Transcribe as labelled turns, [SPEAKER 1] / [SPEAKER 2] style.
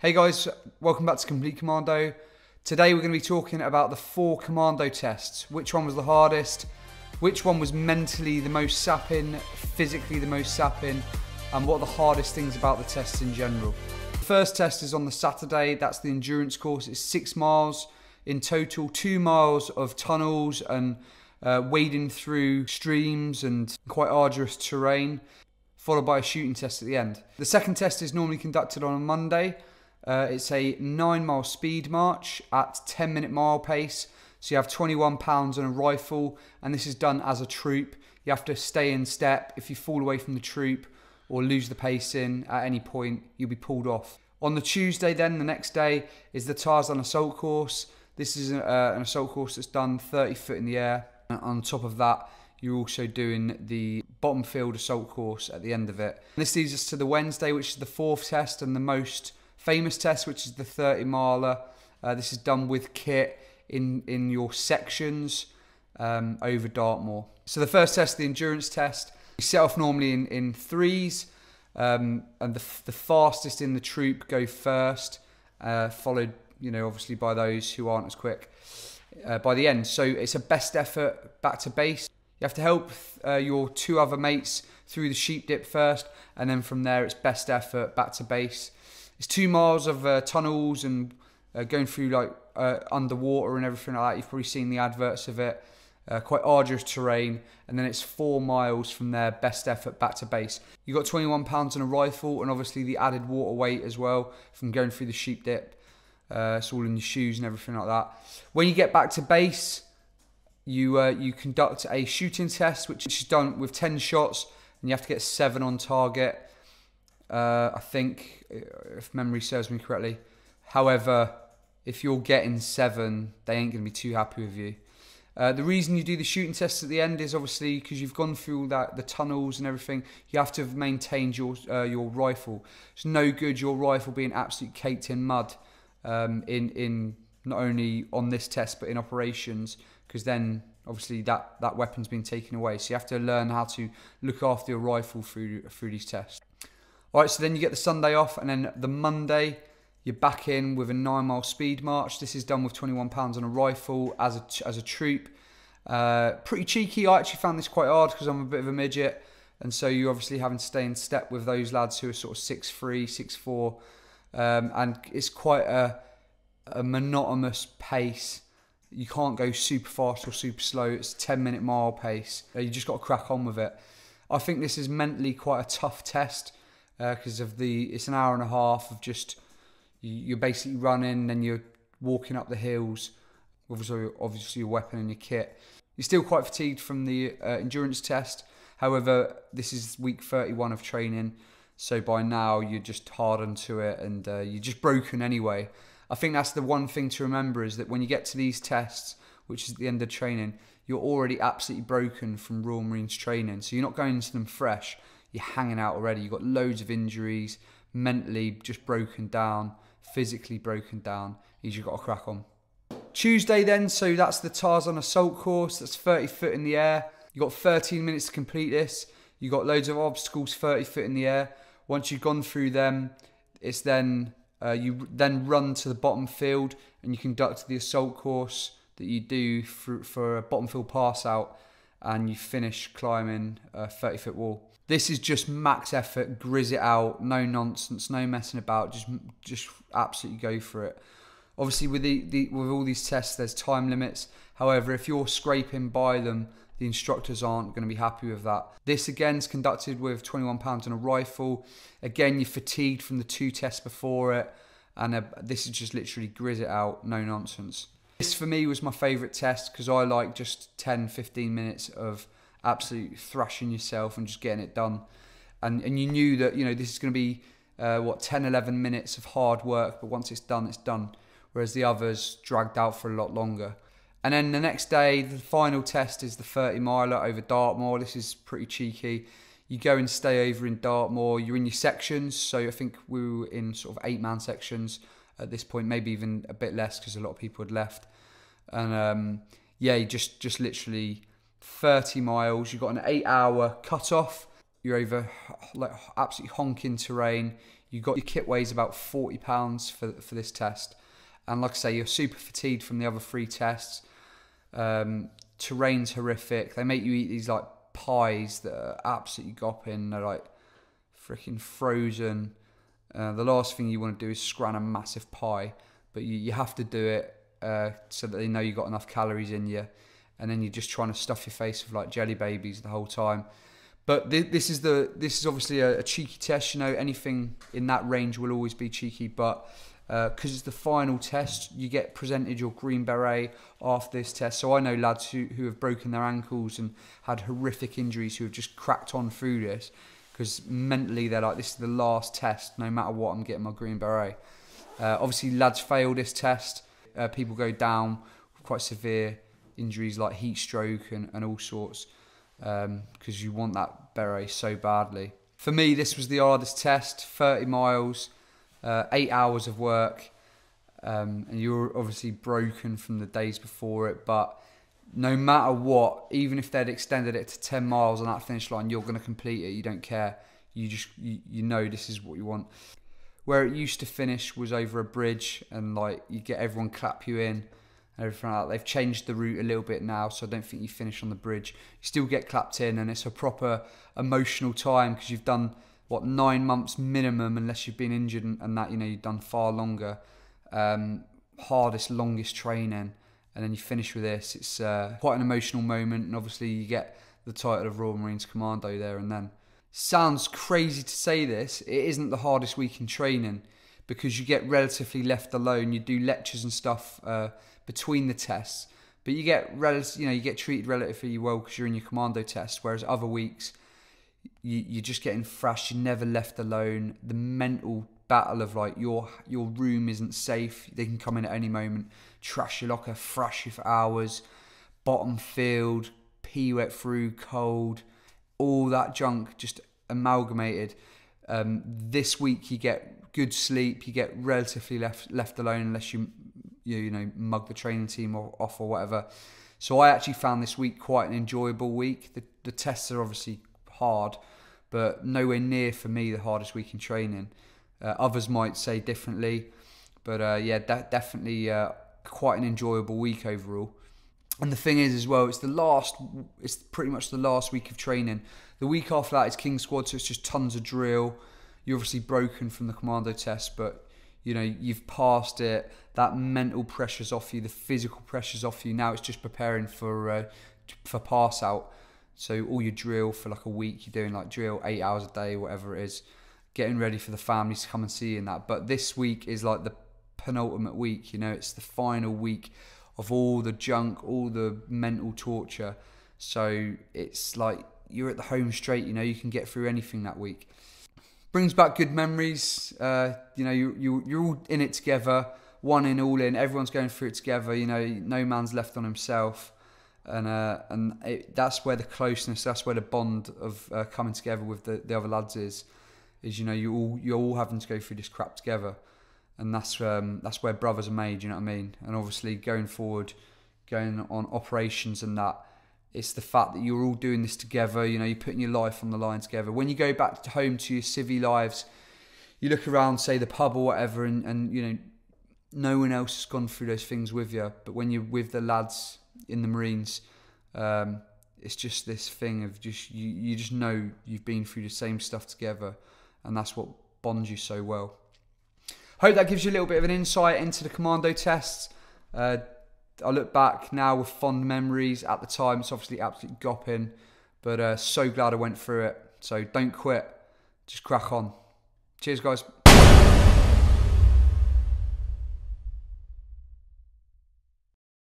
[SPEAKER 1] Hey guys, welcome back to Complete Commando. Today we're going to be talking about the four commando tests. Which one was the hardest? Which one was mentally the most sapping, physically the most sapping, and what are the hardest things about the tests in general? The first test is on the Saturday, that's the endurance course. It's six miles in total, two miles of tunnels and uh, wading through streams and quite arduous terrain, followed by a shooting test at the end. The second test is normally conducted on a Monday. Uh, it's a nine mile speed march at 10 minute mile pace. So you have 21 pounds and a rifle, and this is done as a troop. You have to stay in step. If you fall away from the troop or lose the pacing at any point, you'll be pulled off. On the Tuesday, then the next day is the Tarzan assault course. This is uh, an assault course that's done 30 foot in the air. And on top of that, you're also doing the bottom field assault course at the end of it. And this leads us to the Wednesday, which is the fourth test and the most famous test, which is the 30 miler. Uh, this is done with kit in, in your sections um, over Dartmoor. So the first test, the endurance test, you set off normally in, in threes, um, and the, the fastest in the troop go first, uh, followed, you know, obviously by those who aren't as quick uh, by the end. So it's a best effort back to base. You have to help uh, your two other mates through the sheep dip first, and then from there it's best effort back to base. It's two miles of uh, tunnels and uh, going through like uh, underwater and everything like that. You've probably seen the adverts of it. Uh, quite arduous terrain, and then it's four miles from there, best effort back to base. You've got 21 pounds on a rifle, and obviously the added water weight as well from going through the sheep dip. Uh, it's all in your shoes and everything like that. When you get back to base, you uh, you conduct a shooting test, which is done with 10 shots, and you have to get seven on target. Uh, I think, if memory serves me correctly. However, if you're getting seven, they ain't going to be too happy with you. Uh, the reason you do the shooting test at the end is obviously because you've gone through that the tunnels and everything. You have to have maintained your uh, your rifle. It's no good your rifle being absolutely caked in mud um, in in not only on this test but in operations because then obviously that that weapon's been taken away. So you have to learn how to look after your rifle through through these tests. All right, so then you get the Sunday off, and then the Monday you're back in with a nine mile speed march. This is done with 21 pounds on a rifle as a as a troop. Uh, pretty cheeky. I actually found this quite hard because I'm a bit of a midget, and so you're obviously having to stay in step with those lads who are sort of six three, six four, um, and it's quite a a monotonous pace. You can't go super fast or super slow. It's 10 minute mile pace. You just got to crack on with it. I think this is mentally quite a tough test because uh, of the it's an hour and a half of just you're basically running and you're walking up the hills obviously obviously your weapon and your kit. You're still quite fatigued from the uh, endurance test. However this is week 31 of training so by now you're just hardened to it and uh, you're just broken anyway. I think that's the one thing to remember is that when you get to these tests which is at the end of training you're already absolutely broken from royal marines training. So you're not going into them fresh you're hanging out already. You've got loads of injuries, mentally just broken down, physically broken down. You just got to crack on. Tuesday then, so that's the Tarzan assault course. That's 30 foot in the air. You've got 13 minutes to complete this. You've got loads of obstacles 30 foot in the air. Once you've gone through them, it's then uh, you then run to the bottom field and you conduct the assault course that you do for, for a bottom field pass out and you finish climbing a 30 foot wall. This is just max effort, grizz it out, no nonsense, no messing about, just just absolutely go for it. Obviously, with the, the with all these tests, there's time limits. However, if you're scraping by them, the instructors aren't going to be happy with that. This again is conducted with 21 pounds and a rifle. Again, you're fatigued from the two tests before it, and uh, this is just literally grizz it out, no nonsense. This for me was my favourite test because I like just 10, 15 minutes of absolutely thrashing yourself and just getting it done. And and you knew that you know this is going to be uh, what 10, 11 minutes of hard work, but once it's done, it's done. Whereas the others dragged out for a lot longer. And then the next day, the final test is the 30 miler over Dartmoor. This is pretty cheeky. You go and stay over in Dartmoor. You're in your sections. So I think we were in sort of eight man sections at this point, maybe even a bit less because a lot of people had left. And um, yeah, you just just literally 30 miles. You've got an eight hour cut off. you're over like absolutely honking terrain. You've got your kit weighs about forty pounds for for this test, and like I say, you're super fatigued from the other three tests. Um, terrain's horrific. They make you eat these like pies that are absolutely gopping. They're like freaking frozen. Uh, the last thing you want to do is scran a massive pie, but you, you have to do it uh, so that they know you got enough calories in you. And then you're just trying to stuff your face with like jelly babies the whole time. But th- this is the this is obviously a, a, cheeky test. You know, anything in that range will always be cheeky. But because uh, it's the final test, you get presented your green beret after this test. So I know lads who, who have broken their ankles and had horrific injuries who have just cracked on through this because mentally they're like, this is the last test. No matter what, I'm getting my green beret. Uh, obviously, lads fail this test. Uh, people go down quite severe injuries like heat stroke and, and all sorts because um, you want that beret so badly. For me, this was the hardest test 30 miles, uh, eight hours of work. Um, and you're obviously broken from the days before it, but no matter what, even if they'd extended it to 10 miles on that finish line, you're going to complete it. You don't care. You just, you, you know, this is what you want. Where it used to finish was over a bridge and like you get everyone clap you in and everything like that. They've changed the route a little bit now, so I don't think you finish on the bridge. You still get clapped in and it's a proper emotional time because you've done what nine months minimum unless you've been injured and, and that, you know, you've done far longer. Um, hardest, longest training and then you finish with this. It's uh, quite an emotional moment, and obviously you get the title of Royal Marines Commando there and then. Sounds crazy to say this. It isn't the hardest week in training because you get relatively left alone. You do lectures and stuff uh, between the tests, but you get rel- you know you get treated relatively well because you're in your commando test. Whereas other weeks, you, you're just getting thrashed. You're never left alone. The mental battle of like your your room isn't safe. They can come in at any moment, trash your locker, thrash you for hours, bottom field, pee wet through, cold, all that junk just amalgamated. Um, this week you get good sleep, you get relatively left left alone unless you you, you know mug the training team or, off or whatever. So I actually found this week quite an enjoyable week. The the tests are obviously hard, but nowhere near for me the hardest week in training. Uh, others might say differently, but uh, yeah, that definitely uh, quite an enjoyable week overall. And the thing is, as well, it's the last. It's pretty much the last week of training. The week after that is King Squad, so it's just tons of drill. You're obviously broken from the commando test, but you know you've passed it. That mental pressure's off you. The physical pressure's off you. Now it's just preparing for uh, for pass out. So all your drill for like a week, you're doing like drill eight hours a day, whatever it is getting ready for the families to come and see you and that. But this week is like the penultimate week, you know, it's the final week of all the junk, all the mental torture. So it's like you're at the home straight, you know, you can get through anything that week. Brings back good memories. Uh, you know, you, you, you're all in it together, one in, all in. Everyone's going through it together. You know, no man's left on himself. And uh, and it, that's where the closeness, that's where the bond of uh, coming together with the, the other lads is is you know you all you're all having to go through this crap together, and that's um, that's where brothers are made. You know what I mean? And obviously going forward, going on operations and that, it's the fact that you're all doing this together. You know, you're putting your life on the line together. When you go back home to your civvy lives, you look around, say the pub or whatever, and, and you know no one else has gone through those things with you. But when you're with the lads in the Marines, um, it's just this thing of just you, you just know you've been through the same stuff together and that's what bonds you so well. Hope that gives you a little bit of an insight into the commando tests. Uh, I look back now with fond memories. At the time, it's obviously absolutely gopping, but uh, so glad I went through it. So don't quit, just crack on. Cheers, guys.